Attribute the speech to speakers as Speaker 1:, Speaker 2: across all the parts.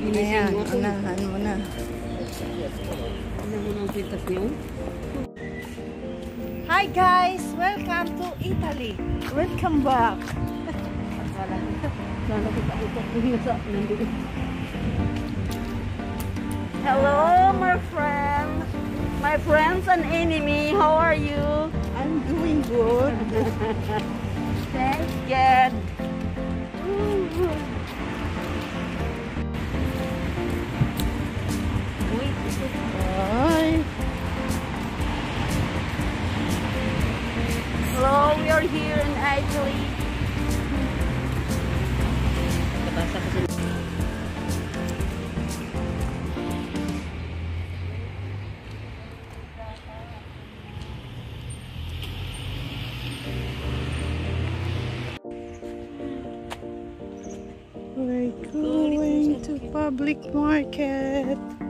Speaker 1: Ayan, unahan mo na.
Speaker 2: Ano pintas niyo?
Speaker 1: Hi guys! Welcome to Italy. Welcome back. Hello, my friends. My friends and enemy, how are you? I'm doing good. Thank God. Here in Italy.
Speaker 2: Kabasa ko
Speaker 1: We're going to public market.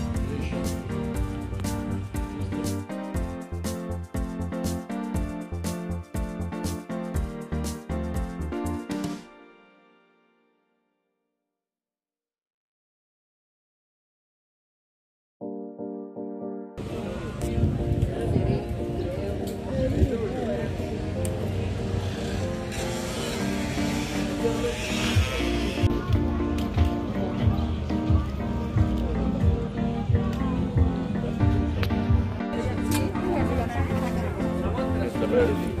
Speaker 2: Amen.